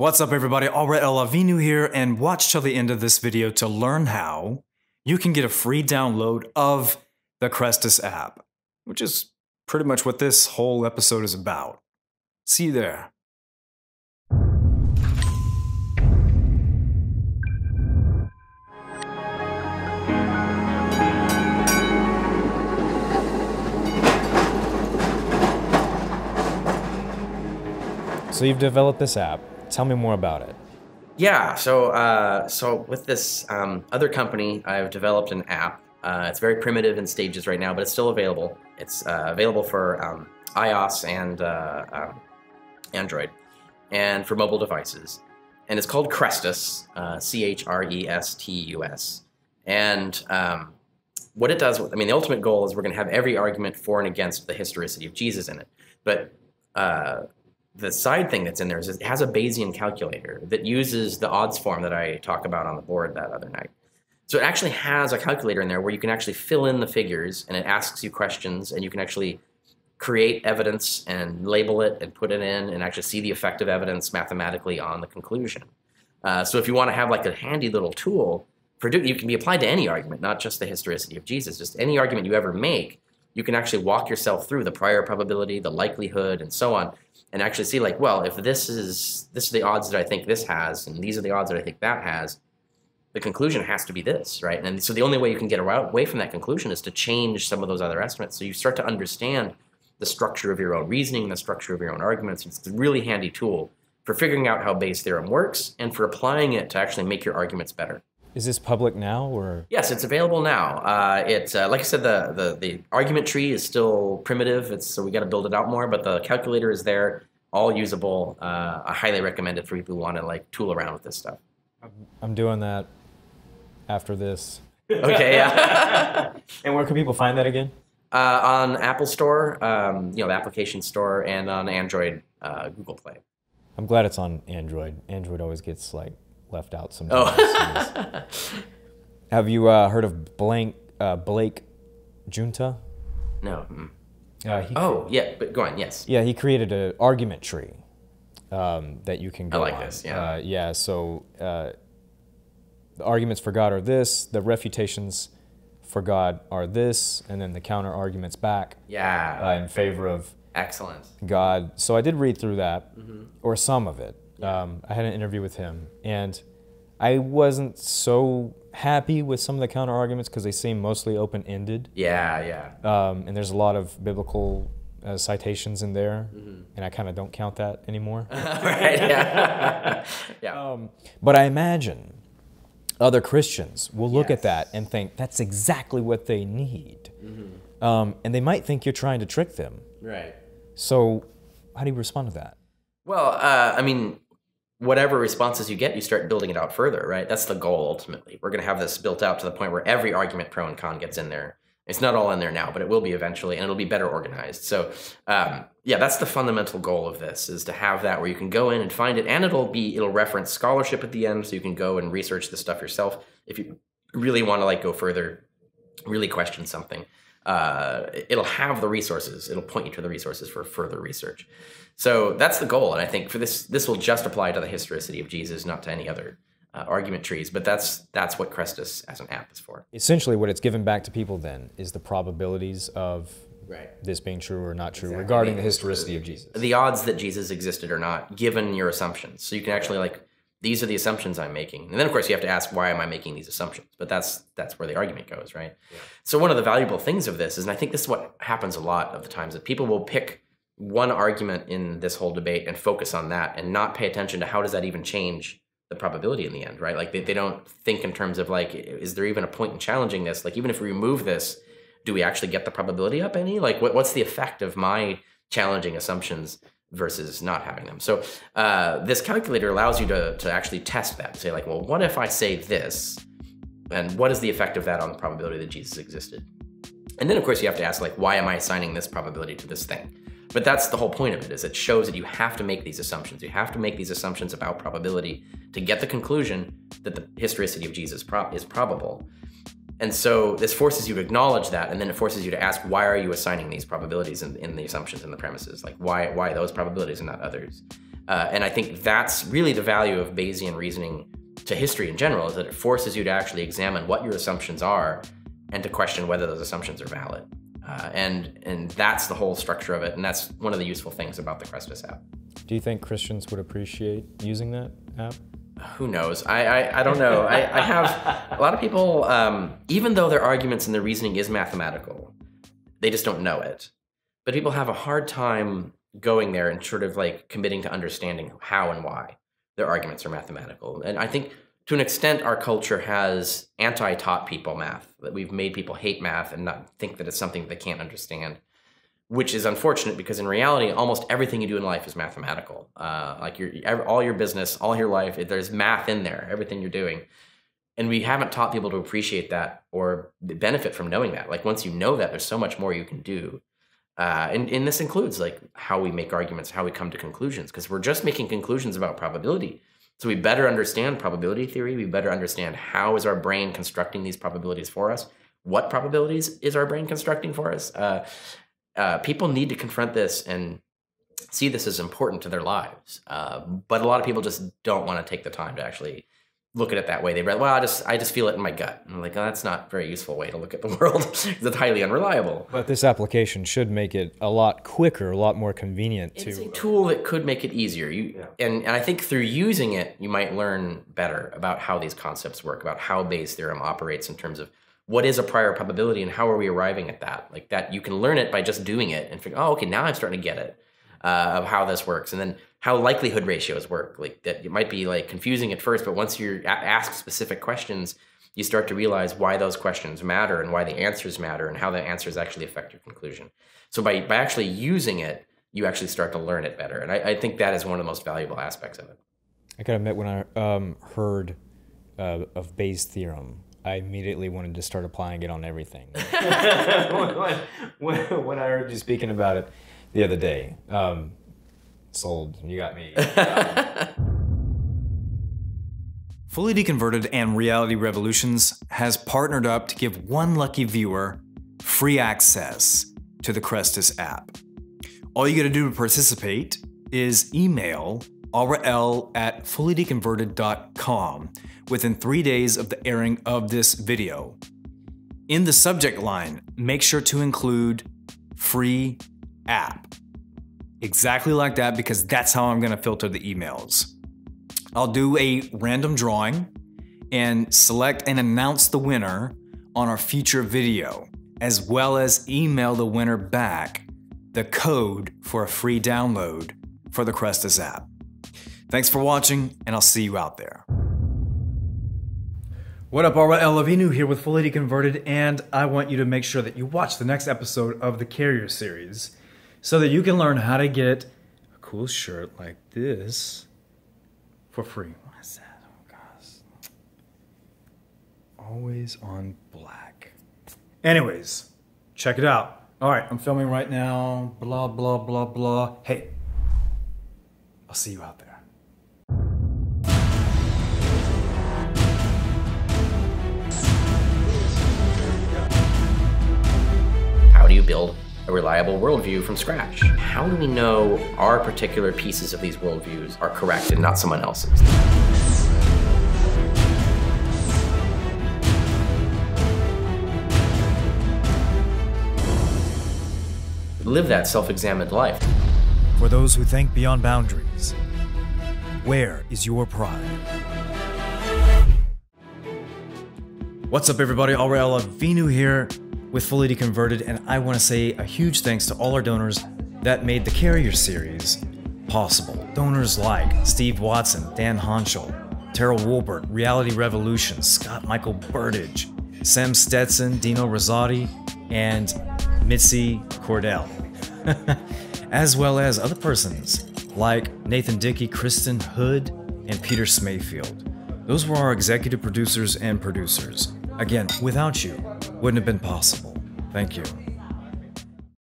What's up everybody, Arael Avinu here, and watch till the end of this video to learn how you can get a free download of the Chrestus app, which is pretty much what this whole episode is about. See you there. So you've developed this app. Tell me more about it. Yeah, so uh, so with this um, other company, I've developed an app. Uh, it's very primitive in stages right now, but it's still available. It's uh, available for um, iOS and uh, um, Android, and for mobile devices. And it's called Chrestus, uh, C H R E S T U S. And um, what it does, I mean, the ultimate goal is we're going to have every argument for and against the historicity of Jesus in it. But uh, the side thing that's in there is it has a Bayesian calculator that uses the odds form that I talk about on the board that other night. So it actually has a calculator in there where you can actually fill in the figures and it asks you questions and you can actually create evidence and label it and put it in and actually see the effect of evidence mathematically on the conclusion. Uh, so if you want to have like a handy little tool for do, you can be applied to any argument, not just the historicity of Jesus, just any argument you ever make, you can actually walk yourself through the prior probability, the likelihood, and so on, and actually see like, well, if this is this is the odds that I think this has, and these are the odds that I think that has, the conclusion has to be this, right? And so the only way you can get away from that conclusion is to change some of those other estimates. So you start to understand the structure of your own reasoning, the structure of your own arguments. It's a really handy tool for figuring out how Bayes' theorem works and for applying it to actually make your arguments better. Is this public now, or yes, it's available now. Uh, it's uh, like I said, the, the the argument tree is still primitive. It's so we got to build it out more, but the calculator is there, all usable. Uh, I highly recommend it for people who want to like tool around with this stuff. I'm doing that after this. Okay, yeah. and where can people find that again? Uh, on Apple Store, um, you know, the application store, and on Android, uh, Google Play. I'm glad it's on Android. Android always gets like left out sometimes. Oh. Have you uh, heard of Blank, uh, Blake Giunta? No. Mm. Uh, oh, yeah, but go on, yes. Yeah, he created an argument tree um, that you can go I like on. this, yeah. Uh, yeah, so uh, the arguments for God are this, the refutations for God are this, and then the counter arguments back yeah. Uh, in favor of Excellent. God. So I did read through that, mm-hmm. or some of it. Um, I had an interview with him, and I wasn't so happy with some of the counter arguments because they seem mostly open ended. Yeah, yeah. Um, and there's a lot of biblical uh, citations in there, mm-hmm. and I kind of don't count that anymore. right. Yeah. yeah. Um, but I imagine other Christians will look yes. at that and think that's exactly what they need, mm-hmm. um, and they might think you're trying to trick them. Right. So, how do you respond to that? Well, uh, I mean, whatever responses you get, you start building it out further, right? That's the goal ultimately. We're going to have this built out to the point where every argument pro and con gets in there. It's not all in there now, but it will be eventually, and it'll be better organized. So, um, yeah, that's the fundamental goal of this: is to have that where you can go in and find it, and it'll be it'll reference scholarship at the end, so you can go and research the stuff yourself if you really want to like go further, really question something. Uh, it'll have the resources. It'll point you to the resources for further research. So that's the goal, and I think for this, this will just apply to the historicity of Jesus, not to any other uh, argument trees. But that's that's what Chrestus as an app is for. Essentially, what it's given back to people then is the probabilities of right. this being true or not true exactly. regarding the historicity of Jesus. The odds that Jesus existed or not, given your assumptions. So you can actually like these are the assumptions I'm making. And then of course you have to ask why am I making these assumptions? But that's that's where the argument goes, right? Yeah. So one of the valuable things of this is and I think this is what happens a lot of the times that people will pick one argument in this whole debate and focus on that and not pay attention to how does that even change the probability in the end, right? Like they, they don't think in terms of like, is there even a point in challenging this? Like even if we remove this, do we actually get the probability up any? Like what, what's the effect of my challenging assumptions versus not having them? So uh, this calculator allows you to, to actually test that. Say like, well, what if I say this? And what is the effect of that on the probability that Jesus existed? And then of course you have to ask like, why am I assigning this probability to this thing? But that's the whole point of it is it shows that you have to make these assumptions. You have to make these assumptions about probability to get the conclusion that the historicity of Jesus is probable. And so this forces you to acknowledge that, and then it forces you to ask, why are you assigning these probabilities in, in the assumptions and the premises? Like why why those probabilities and not others? Uh, and I think that's really the value of Bayesian reasoning to history in general, is that it forces you to actually examine what your assumptions are and to question whether those assumptions are valid. Uh, and and that's the whole structure of it, and that's one of the useful things about the Chrestus app. Do you think Christians would appreciate using that app? Who knows? I I, I don't know. I, I have a lot of people, um, even though their arguments and their reasoning is mathematical, they just don't know it. But people have a hard time going there and sort of like committing to understanding how and why their arguments are mathematical. And I think to an extent, our culture has anti taught people math, that we've made people hate math and not think that it's something they can't understand, which is unfortunate because in reality, almost everything you do in life is mathematical. Uh, like your, all your business, all your life, there's math in there, everything you're doing. And we haven't taught people to appreciate that or benefit from knowing that. Like once you know that, there's so much more you can do. Uh, and, and this includes like how we make arguments, how we come to conclusions, because we're just making conclusions about probability so we better understand probability theory. We better understand how is our brain constructing these probabilities for us. What probabilities is our brain constructing for us? Uh, uh, people need to confront this and see this as important to their lives. Uh, but a lot of people just don't want to take the time to actually look at it that way. They read, well, I just I just feel it in my gut. And I'm like, oh, that's not a very useful way to look at the world because it's highly unreliable. But this application should make it a lot quicker, a lot more convenient it's to. a tool that could make it easier. You yeah. and, and I think through using it, you might learn better about how these concepts work, about how Bayes' theorem operates in terms of what is a prior probability and how are we arriving at that. Like that, you can learn it by just doing it and figure, oh, okay, now I'm starting to get it uh, of how this works, and then how likelihood ratios work. Like that, it might be like confusing at first, but once you're asked specific questions, you start to realize why those questions matter and why the answers matter and how the answers actually affect your conclusion. So by by actually using it, you actually start to learn it better, and I, I think that is one of the most valuable aspects of it. I gotta admit, when I um, heard uh, of Bayes' theorem, I immediately wanted to start applying it on everything. when, when, when, I heard you speaking about it the other day. Um, sold. You got me. Fully Deconverted and Reality Revolutions has partnered up to give one lucky viewer free access to the Chrestus app. All you gotta do to participate is email arael at fullydeconverted.com within three days of the airing of this video. In the subject line, make sure to include free app. Exactly like that because that's how I'm gonna filter the emails. I'll do a random drawing and select and announce the winner on our future video, as well as email the winner back the code for a free download for the Chrestus app. Thanks for watching, and I'll see you out there. What up, Arael Avinu here with Fully Converted, and I want you to make sure that you watch the next episode of the Carrier series so that you can learn how to get a cool shirt like this for free. What is that? Oh gosh. Always on black. Anyways, check it out. All right, I'm filming right now. Blah, blah, blah, blah. Hey, I'll see you out there. You build a reliable worldview from scratch. How do we know our particular pieces of these worldviews are correct and not someone else's? Live that self-examined life. For those who think beyond boundaries, where is your pride? What's up everybody, Arael Avinu here with Fully Deconverted, and I want to say a huge thanks to all our donors that made the Carrier series possible. Donors like Steve Watson, Dan Honchel, Terrell Wolbert, Reality Revolution, Scott Michael Burtage, Sam Stetson, Dino Rosati, and Mitzi Cordell, as well as other persons like Nathan Dickey, Kristen Hood, and Peter Smayfield. Those were our executive producers and producers. Again, without you, wouldn't have been possible. Thank you.